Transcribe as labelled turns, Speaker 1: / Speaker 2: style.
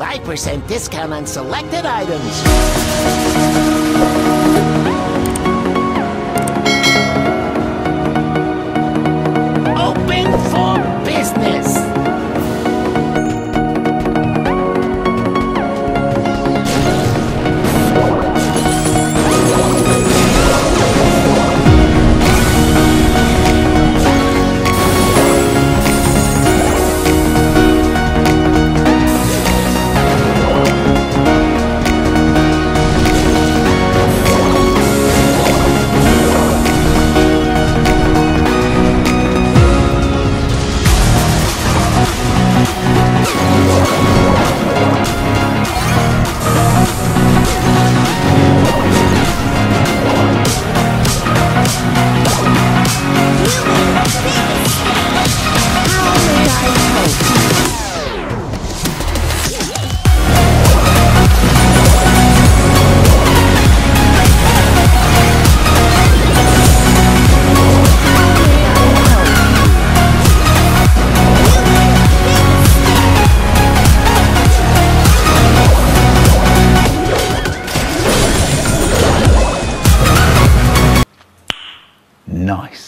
Speaker 1: 25% discount on selected items. nice.